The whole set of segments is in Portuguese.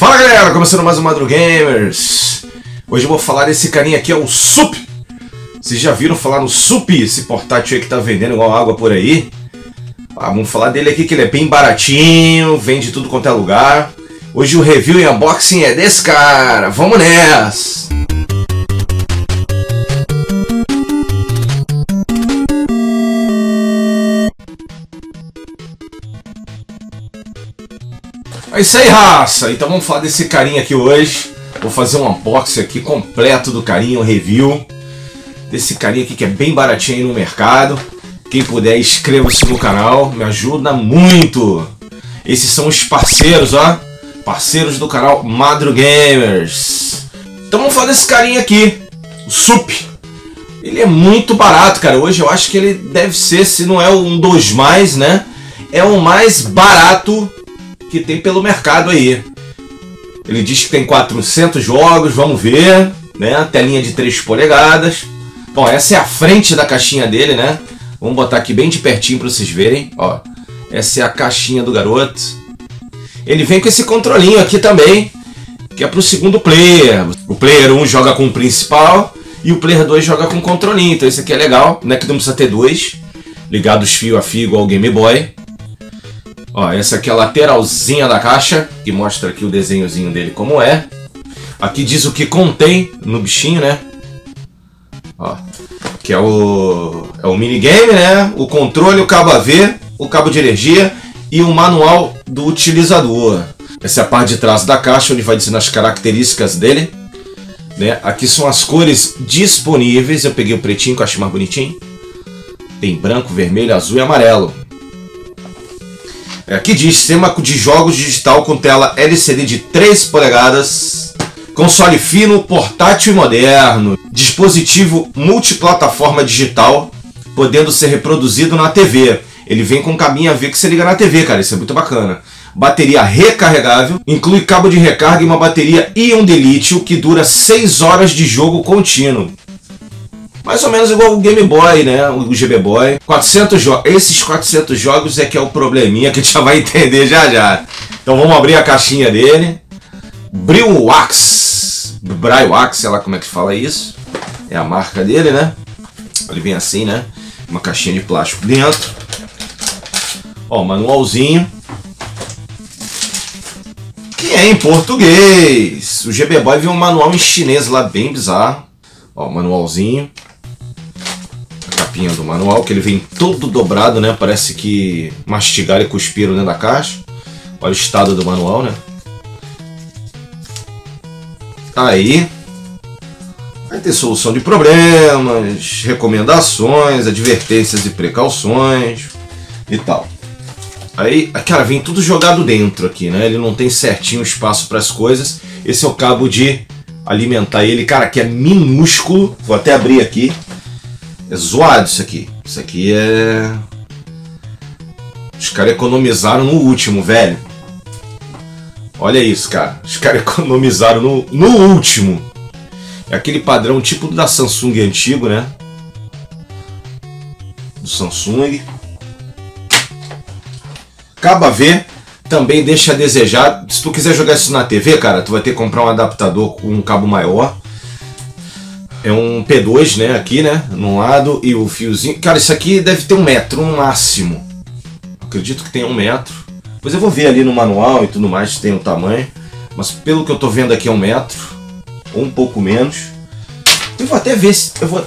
Fala galera, começando mais um Madru Gamers. Hoje eu vou falar desse carinha aqui, é o SUP. Vocês já viram falar no SUP, esse portátil aí que tá vendendo igual água por aí? Ah, vamos falar dele aqui que ele é bem baratinho, vende tudo quanto é lugar. Hoje o review e unboxing é desse cara, vamos nessa! É isso aí, raça! Então vamos falar desse carinha aqui hoje. Vou fazer um unboxing aqui completo do carinha, um review. Desse carinha aqui que é bem baratinho aí no mercado. Quem puder, inscreva-se no canal, me ajuda muito. Esses são os parceiros, ó. Parceiros do canal Madru Gamers. Então vamos falar desse carinha aqui, o SUP. Ele é muito barato, cara. Hoje eu acho que ele deve ser, se não é um dos mais, né? É o mais barato que tem pelo mercado aí. Ele diz que tem 400 jogos, vamos ver, né? Telinha de 3 polegadas. Bom, essa é a frente da caixinha dele, né? Vamos botar aqui bem de pertinho para vocês verem, ó. Essa é a caixinha do garoto. Ele vem com esse controlinho aqui também, que é para o segundo player. O player 1 joga com o principal e o player 2 joga com o controlinho. Então esse aqui é legal, né? Que não precisa ter dois ligados fio a fio igual o Game Boy. Ó, essa aqui é a lateralzinha da caixa, que mostra aqui o desenhozinho dele como é. Aqui diz o que contém no bichinho, né? Ó, que é o, é o minigame, né? O controle, o cabo AV, o cabo de energia e o manual do utilizador. Essa é a parte de trás da caixa, onde vai dizer as características dele. Né? Aqui são as cores disponíveis. Eu peguei o pretinho que eu acho mais bonitinho. Tem branco, vermelho, azul e amarelo. Aqui diz sistema de jogos digital com tela LCD de 3 polegadas, console fino, portátil e moderno, dispositivo multiplataforma digital, podendo ser reproduzido na TV. Ele vem com cabinho AV que você liga na TV, cara, isso é muito bacana. Bateria recarregável, inclui cabo de recarga e uma bateria íon de lítio que dura 6 horas de jogo contínuo. Mais ou menos igual o Game Boy, né? O GB Boy. 400 jogos. Esses 400 jogos é que é o probleminha que a gente já vai entender já já. Então vamos abrir a caixinha dele. Bril Wax. Wax, sei lá como é que fala isso. É a marca dele, né? Ele vem assim, né? Uma caixinha de plástico dentro. Ó, manualzinho. Que é em português. O GB Boy viu um manual em chinês lá bem bizarro. Ó, manualzinho capinha do manual, que ele vem todo dobrado, né? Parece que mastigaram e cuspiram dentro da caixa. Olha o estado do manual, né? Aí vai ter solução de problemas, recomendações, advertências e precauções e tal. Aí, cara, vem tudo jogado dentro aqui, né? Ele não tem certinho espaço para as coisas. Esse é o cabo de alimentar ele, cara, que é minúsculo. Vou até abrir aqui. É zoado isso aqui. Isso aqui é. Os caras economizaram no último, velho. Olha isso, cara. Os caras economizaram no, no último. É aquele padrão tipo da Samsung antigo, né? Do Samsung. Caba V também deixa a desejar. Se tu quiser jogar isso na TV, cara, tu vai ter que comprar um adaptador com um cabo maior. É um P2, né? Aqui, né? Num lado e o fiozinho. Cara, isso aqui deve ter um metro no máximo. Acredito que tem um metro. Depois eu vou ver ali no manual e tudo mais se tem o um tamanho. Mas pelo que eu tô vendo aqui é um metro. Ou um pouco menos. Eu vou até ver se. Eu vou.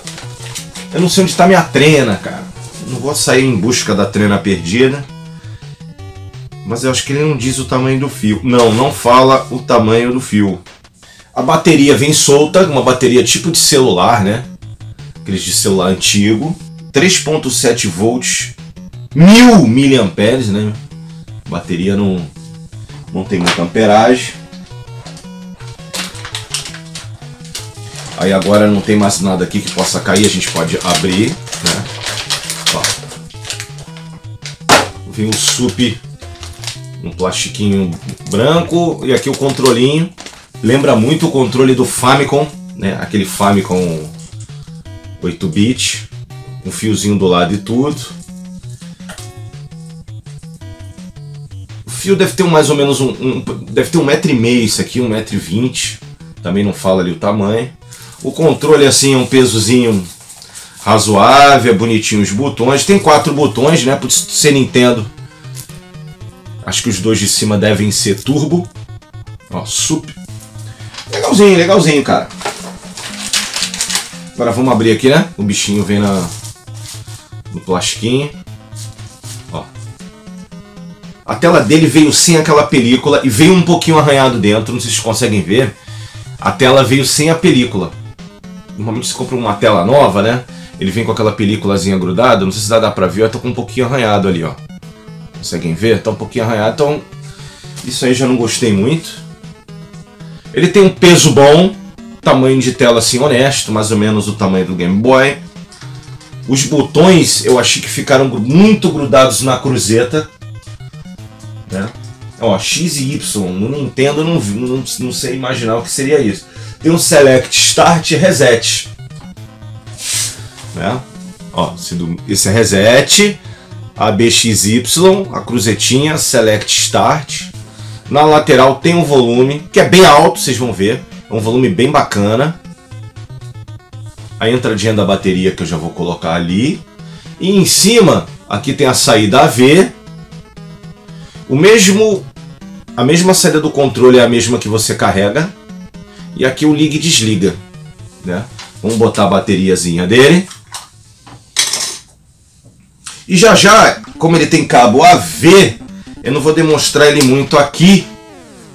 Eu não sei onde está minha trena, cara. não vou sair em busca da trena perdida. Mas eu acho que ele não diz o tamanho do fio. Não, não fala o tamanho do fio. A bateria vem solta, uma bateria tipo de celular, né? Aqueles de celular antigo. 3.7 volts, 1000 miliamperes, né? bateria não, não tem muita amperagem. Aí agora não tem mais nada aqui que possa cair, a gente pode abrir, né? Ó. Vem o sup, um plastiquinho branco e aqui o controlinho Lembra muito o controle do Famicom, né? Aquele Famicom 8-bit, um fiozinho do lado e tudo. fio deve ter mais ou menos um, um, Deve ter um metro e meio isso aqui, um metro e vinte. Também não fala ali o tamanho. O controle assim é um pesozinho razoável, é bonitinho os botões. Tem quatro botões, né? Por ser Nintendo. Acho que os dois de cima devem ser turbo. Ó, sup. Legalzinho, legalzinho, cara. Agora vamos abrir aqui, né? O bichinho vem na, no plastiquinho. Ó. A tela dele veio sem aquela película e veio um pouquinho arranhado dentro. Não sei se vocês conseguem ver. A tela veio sem a película. Normalmente você compra uma tela nova, né? Ele vem com aquela películazinha grudada. Não sei se dá, dá pra ver. Eu tô com um pouquinho arranhado ali, ó. Conseguem ver? Tá um pouquinho arranhado. Então, isso aí já não gostei muito. Ele tem um peso bom. Tamanho de tela assim honesto. Mais ou menos o tamanho do Game Boy. Os botões eu achei que ficaram muito grudados na cruzeta. Né? Ó, X e Y. No Nintendo não, não, não sei imaginar o que seria isso. Tem um Select Start e Reset. Né? Ó, esse é Reset. ABXY, a cruzetinha, Select Start. Na lateral tem um volume, que é bem alto, vocês vão ver. É um volume bem bacana a entradinha da bateria que eu já vou colocar ali. E em cima, aqui tem a saída AV. O mesmo a mesma saída do controle é a mesma que você carrega. E aqui o liga e desliga, né? Vamos botar a bateriazinha dele. E já já, como ele tem cabo AV, eu não vou demonstrar ele muito aqui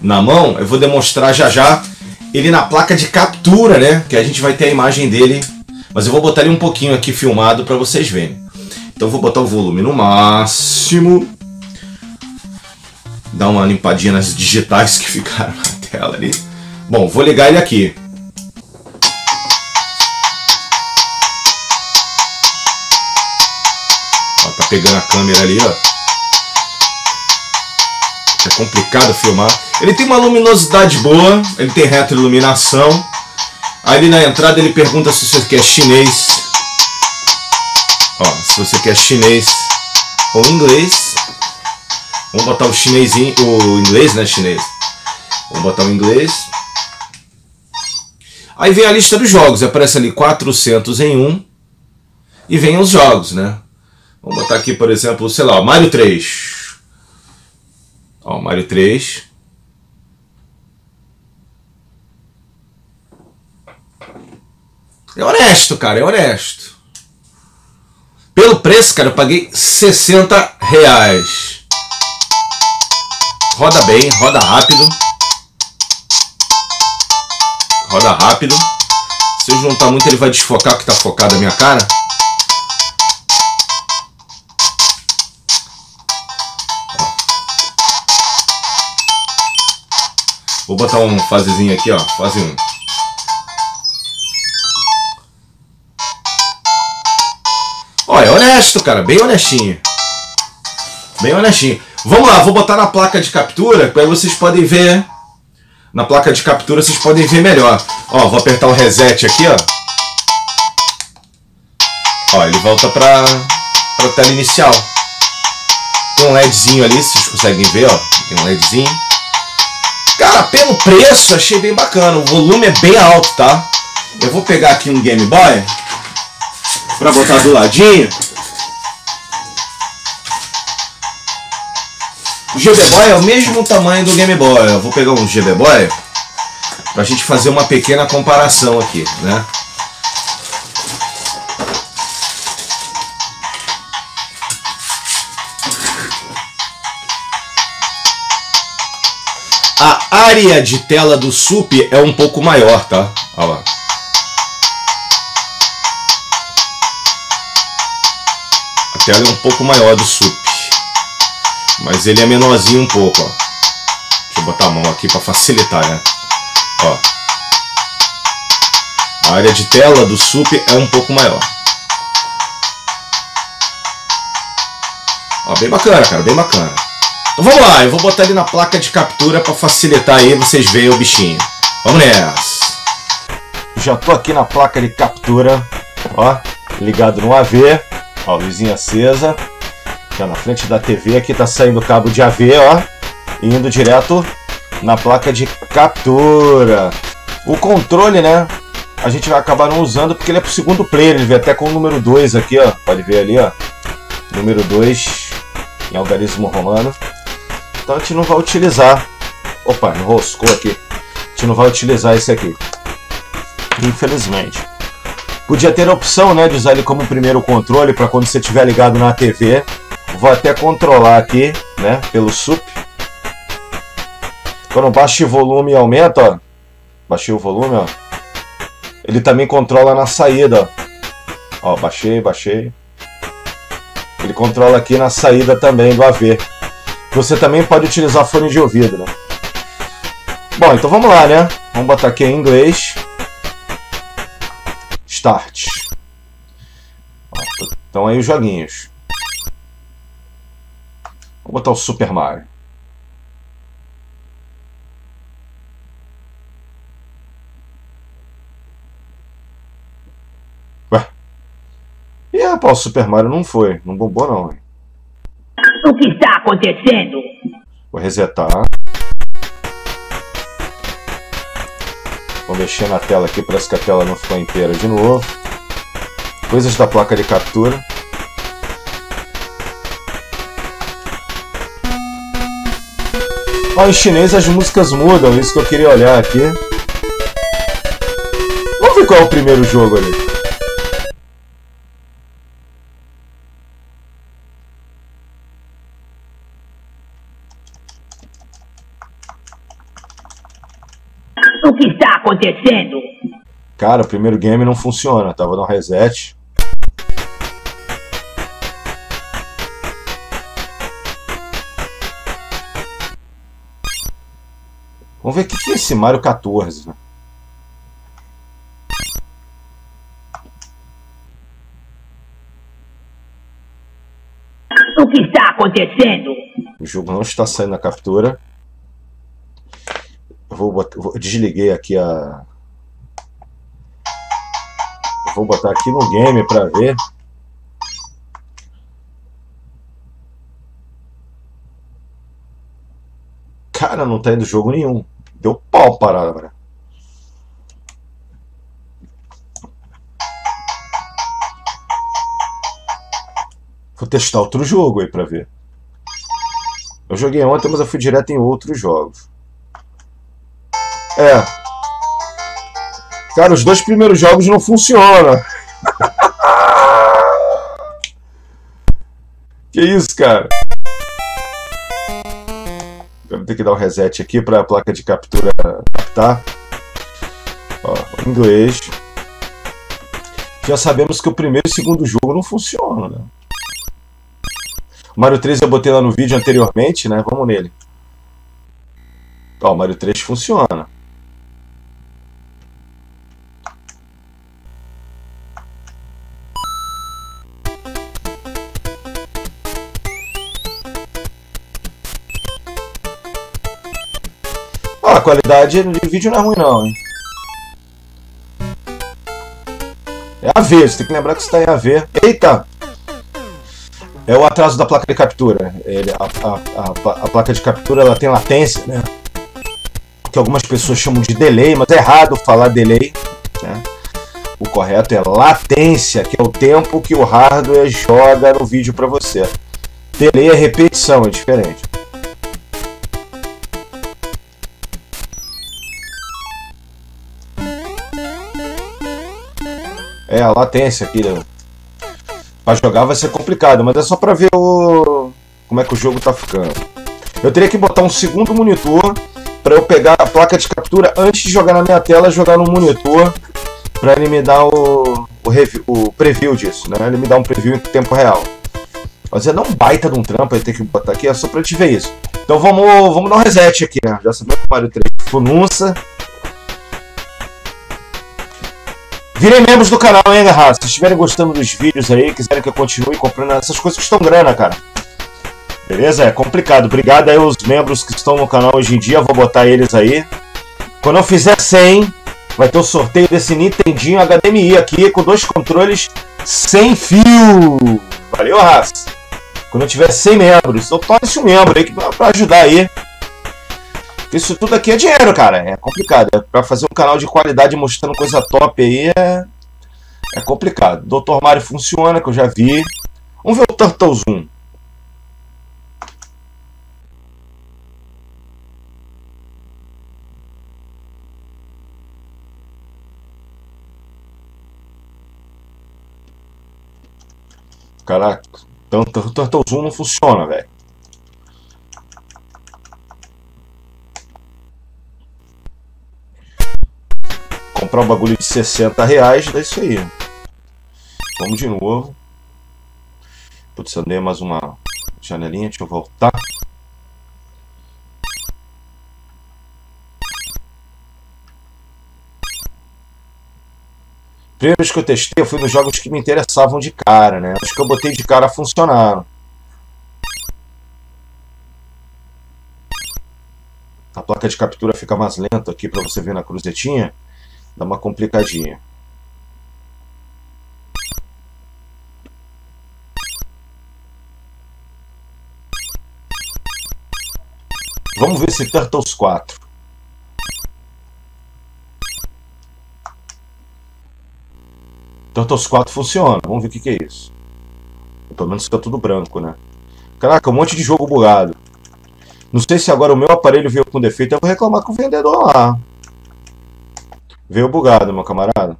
na mão, eu vou demonstrar já já ele na placa de captura, né? Que a gente vai ter a imagem dele mas eu vou botar ele um pouquinho aqui filmado para vocês verem. Então vou botar o volume no máximo. Dar uma limpadinha nas digitais que ficaram na tela ali. Bom, vou ligar ele aqui. Ó, tá pegando a câmera ali, ó. Complicado filmar. Ele tem uma luminosidade boa, ele tem retroiluminação. Aí na entrada ele pergunta se você quer chinês. Ó, se você quer chinês ou inglês. Vamos botar o chinesinho, o inglês, né, chinês. Vamos botar o inglês. Aí vem a lista dos jogos, aparece ali 400 em 1 e vem os jogos, né? Vamos botar aqui, por exemplo, sei lá, Mario 3. Ó, Mario 3. É honesto, cara, é honesto. Pelo preço, cara, eu paguei 60 reais. Roda bem, roda rápido. Roda rápido. Se eu juntar muito, ele vai desfocar que está focado na minha cara. Vou botar um fasezinho aqui, ó. Fase 1. Ó, é honesto, cara, bem honestinho. Bem honestinho. Vamos lá, vou botar na placa de captura, aí vocês podem ver. Na placa de captura vocês podem ver melhor. Ó, vou apertar o reset aqui, ó. Ó, ele volta pra, pra tela inicial. Tem um LEDzinho ali, vocês conseguem ver, ó. Tem um LEDzinho. Cara, pelo preço, achei bem bacana. O volume é bem alto, tá? Eu vou pegar aqui um Game Boy para botar do ladinho. O GB Boy é o mesmo tamanho do Game Boy. Eu vou pegar um GB Boy para a gente fazer uma pequena comparação aqui, né? A área de tela do SUP é um pouco maior, tá? Olha lá. tela é um pouco maior do SUP. Mas ele é menorzinho um pouco, ó. Deixa eu botar a mão aqui para facilitar, né? Ó. A área de tela do SUP é um pouco maior. Ó, bem bacana, cara, bem bacana. Então vamos lá, eu vou botar ele na placa de captura para facilitar aí vocês verem o bichinho. Vamos nessa. Já tô aqui na placa de captura, ó, ligado no AV. Ó, luzinha acesa. Já na frente da TV aqui tá saindo o cabo de AV, ó. indo direto na placa de captura. O controle, né? A gente vai acabar não usando porque ele é pro segundo player. Ele vem até com o número 2 aqui, ó. Pode ver ali, ó. Número 2 em algarismo romano. Então a gente não vai utilizar. Opa, enroscou aqui. A gente não vai utilizar esse aqui. Infelizmente. Podia ter a opção né, de usar ele como primeiro controle para quando você estiver ligado na TV. Vou até controlar aqui, né, pelo SUP. Quando baixa o volume e aumenta, ó. Baixei o volume, ó. Ele também controla na saída, ó. Ó, baixei, baixei. Ele controla aqui na saída também do AV. Você também pode utilizar fone de ouvido, né? Bom, então vamos lá, né? Vamos botar aqui em inglês. Start. Então aí os joguinhos. Vou botar o Super Mario. Ué? E rapaz, o Super Mario não foi. Não bombou não. O que está acontecendo? Vou resetar. Vou mexer na tela aqui, parece que a tela não ficou inteira de novo. Coisas da placa de captura. Ó, em chinês as músicas mudam, isso que eu queria olhar aqui. Vamos ver qual é o primeiro jogo ali. O que está acontecendo? Cara, o primeiro game não funciona, tava no reset. Vamos ver o que é esse Mario 14. Né? O que está acontecendo? O jogo não está saindo na captura. Vou, botar, vou desliguei aqui a. Vou botar aqui no game para ver. Cara, não tá indo jogo nenhum. Deu pau parada, mano. Vou testar outro jogo aí pra ver. Eu joguei ontem, mas eu fui direto em outros jogos. É. Cara, os dois primeiros jogos não funcionam. que isso, cara? Vamos ter que dar um reset aqui para a placa de captura captar. Ó, inglês. Já sabemos que o primeiro e o segundo jogo não funcionam, né? O Mario 3 eu botei lá no vídeo anteriormente, né? Vamos nele. Ó, o Mario 3 funciona. A qualidade de vídeo não é ruim não, hein? É AV, você tem que lembrar que está em AV. Eita! É o atraso da placa de captura. Ele, a, a, a, a, placa de captura ela tem latência, né? Que algumas pessoas chamam de delay, mas é errado falar delay. Né? O correto é latência, que é o tempo que o hardware joga no vídeo para você. Delay é repetição, é diferente. É, a latência aqui. Né? Pra jogar vai ser complicado, mas é só pra ver o... como é que o jogo tá ficando. Eu teria que botar um segundo monitor para eu pegar a placa de captura antes de jogar na minha tela, jogar no monitor para ele me dar o, o, review, o, preview disso, né? Ele me dá um preview em tempo real. Mas é não baita de um trampo aí ter que botar aqui, é só pra te ver isso. Então vamos, vamos dar um reset aqui, né? Já sabemos que o Mario 3 fununça. Virem membros do canal, hein, galera? Se estiverem gostando dos vídeos aí, quiserem que eu continue comprando essas coisas que estão grana, cara. Beleza? É complicado. Obrigado aí aos membros que estão no canal hoje em dia. Vou botar eles aí. Quando eu fizer 100, vai ter o sorteio desse Nintendinho HDMI aqui com dois controles sem fio. Valeu, raça. Quando eu tiver 100 membros, então torne-se um membro aí pra ajudar aí Isso tudo aqui é dinheiro, cara. É complicado. É pra fazer um canal de qualidade mostrando coisa top aí é. É complicado. Dr. Mario funciona, que eu já vi. Vamos ver o Turtle Zoom. Caraca, tanto o Turtle Zoom não funciona, velho. Comprar um bagulho de 60 reais dá isso aí. Vamos de novo. Putz, andei mais uma janelinha, deixa eu voltar. Primeiros que eu testei, eu fui nos jogos que me interessavam de cara, né? Os que eu botei de cara funcionaram. A placa de captura fica mais lenta aqui para você ver na cruzetinha. Dá uma complicadinha. Vamos ver se Turtles 4. Turtles 4 funciona. Vamos ver o que, que é isso. Pelo menos fica tudo branco, né? Caraca, um monte de jogo bugado. Não sei se agora o meu aparelho veio com defeito. Eu vou reclamar com o vendedor lá. Veio bugado, meu camarada.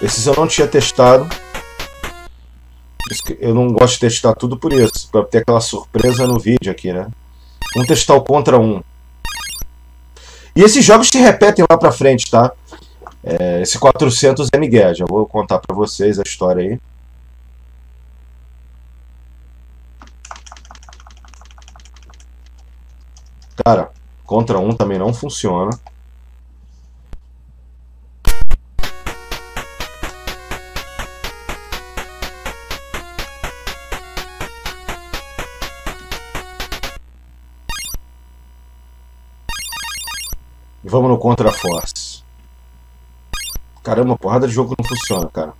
Esses eu não tinha testado. Eu não gosto de testar tudo por isso. Pra ter aquela surpresa no vídeo aqui, né? Vamos testar o Contra 1. E esses jogos se repetem lá pra frente, tá? É, esse 400 é Miguel, já vou contar para vocês a história aí. Cara, contra um também não funciona. Vamos no Contra Force. Caramba, porrada de jogo não funciona, cara.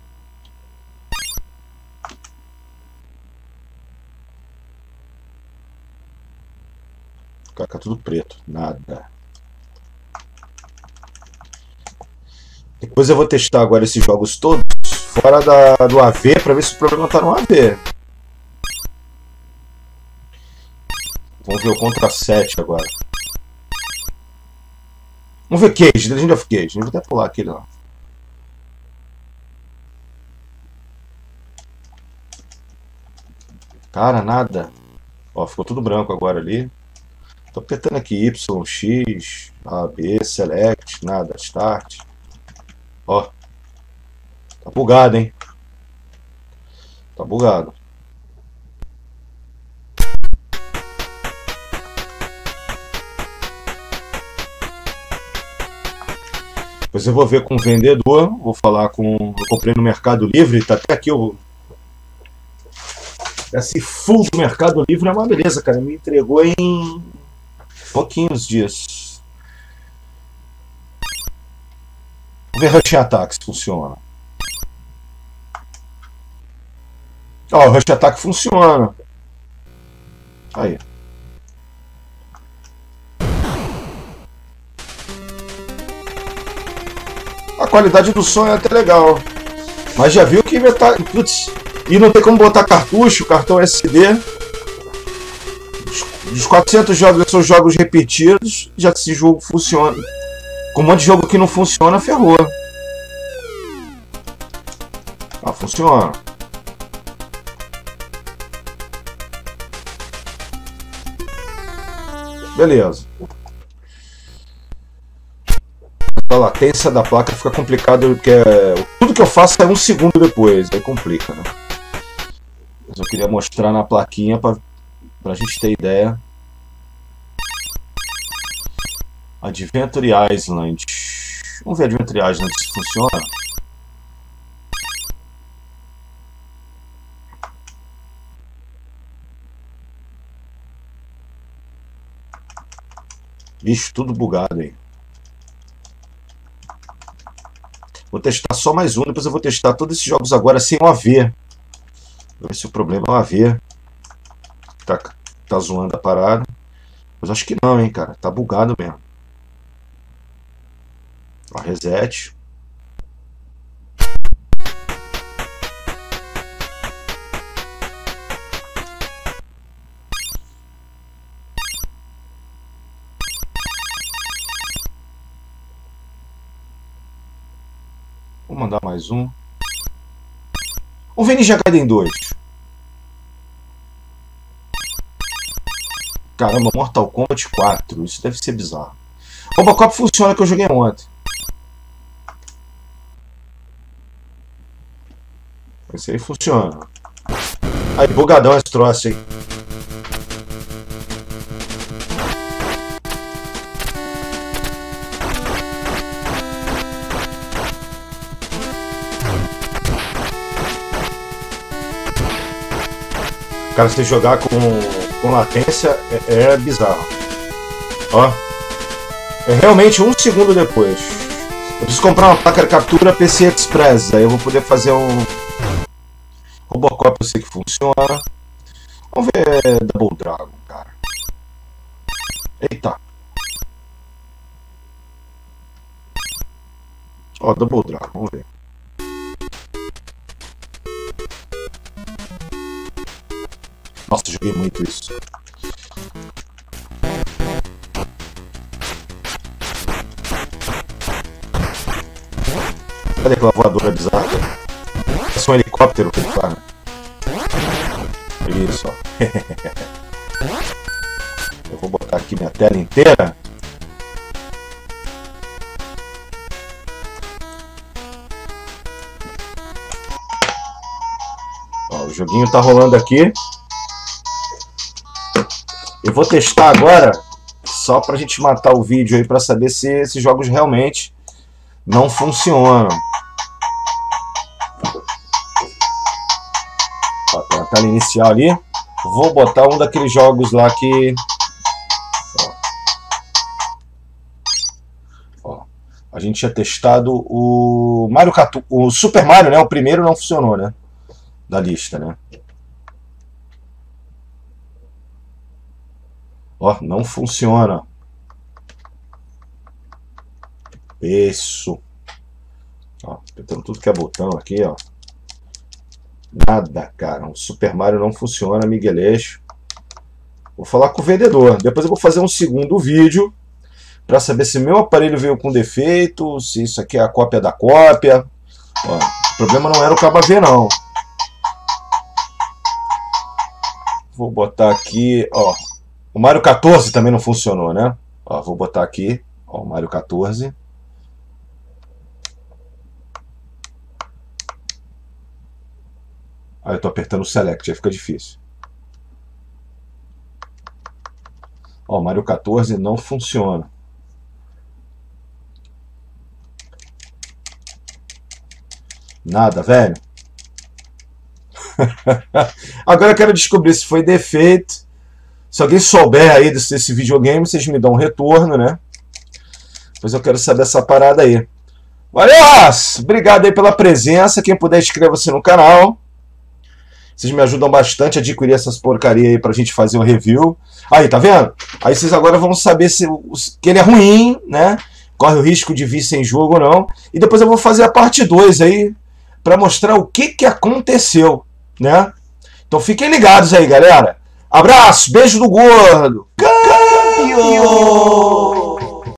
Fica tudo preto, nada. Depois eu vou testar agora esses jogos todos fora da, do AV para ver se o problema tá no AV. Vamos ver o contra 7 agora. Vamos ver Cage, Legend of Cage. Vou até pular aquele lá. Cara, nada. Ó, ficou tudo branco agora ali. Tô apertando aqui Y, X, A, B, Select, nada, Start. Ó. Tá bugado, hein? Tá bugado. Depois eu vou ver com o vendedor, vou falar com. Eu comprei no Mercado Livre, tá até aqui o esse full do Mercado Livre é uma beleza, cara. Me entregou em pouquinhos dias. Vamos ver Rush Attack se funciona. Ó, o Rush Attack funciona. Aí. A qualidade do som é até legal. Mas já viu que tá. Putz, e não tem como botar cartucho, cartão SD. Os 400 jogos são jogos repetidos, já que esse jogo funciona. Com um monte de jogo que não funciona, ferrou. Ah, funciona. Beleza. A latência da placa fica complicado porque é... tudo que eu faço é um segundo depois, aí complica, né? Mas eu queria mostrar na plaquinha para a gente ter ideia. Adventure Island. Vamos ver Adventure Island se funciona. Bicho, tudo bugado aí. Vou testar só mais um, depois eu vou testar todos esses jogos agora sem o AV. Ver se o problema é o AV. Tá, tá zoando a parada. Mas acho que não, hein, cara. Tá bugado mesmo. Ó, reset. Vou mandar mais um. O Ninja Gaiden 2. Caramba, Mortal Kombat 4. Isso deve ser bizarro. Robocop funciona que eu joguei ontem. Esse aí funciona. Aí, bugadão esse troço aí. Cara, se jogar com, com latência é, é bizarro. Ó. É realmente um segundo depois. Eu preciso comprar uma placa de captura PC Express. Aí eu vou poder fazer um. Robocop eu sei que funciona. Vamos ver Double Dragon, cara. Eita. Ó, Double Dragon, vamos ver. Nossa, joguei muito isso. Cadê aquela voadora bizarra? É um helicóptero que ele faz. Né? Isso. Eu vou botar aqui minha tela inteira. Ó, o joguinho tá rolando aqui. Vou testar agora, só pra gente matar o vídeo aí, pra saber se esses jogos realmente não funcionam. Ó, tem a tela inicial ali. Vou botar um daqueles jogos lá que... A gente tinha testado o Mario Catu... o Super Mario, né? O primeiro não funcionou, né? Da lista, né? Ó, não funciona. Isso. Ó, apertando tudo que é botão aqui, ó. Nada, cara. O Super Mario não funciona, Migueleixo. Vou falar com o vendedor. Depois eu vou fazer um segundo vídeo para saber se meu aparelho veio com defeito, se isso aqui é a cópia da cópia. Ó, o problema não era o cabo não. Vou botar aqui, ó, o Mario 14 também não funcionou, né? Ó, vou botar aqui, ó, o Mario 14. Aí eu tô apertando o Select, aí fica difícil. Ó, o Mario 14 não funciona. Nada, velho. Agora eu quero descobrir se foi defeito se alguém souber aí desse, desse videogame, vocês me dão um retorno, né? Pois eu quero saber essa parada aí. Valeu, Obrigado aí pela presença. Quem puder, inscreva-se no canal. Vocês me ajudam bastante a adquirir essas porcaria aí pra gente fazer o um review. Aí, tá vendo? Aí vocês agora vão saber se, se que ele é ruim, né? Corre o risco de vir sem jogo ou não. E depois eu vou fazer a parte 2 aí para mostrar o que, que aconteceu, né? Então fiquem ligados aí, galera. Abraço, beijo do gordo. Campeão!